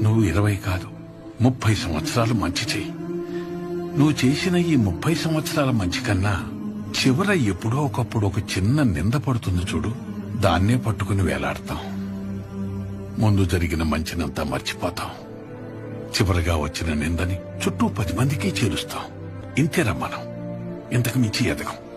నువ్వు ఇరవై కాదు ముప్పై సంవత్సరాలు మంచి చెయ్యి. నువ్వు చేసిన ఈ ముప్పై సంవత్సరాల మంచి కన్నా చివర ఎప్పుడో ఒకప్పుడు ఒక చిన్న నింద పడుతుంది చూడు. దాన్నే పట్టుకుని వేలాడతాం. ముందు జరిగిన మంచినంతా మర్చిపోతాం. చివరగా వచ్చిన నిందని చుట్టూ పది మందికి చేరుస్తాం. ఇంతేరా మనం. ఇంతకు మించి ఎదగం.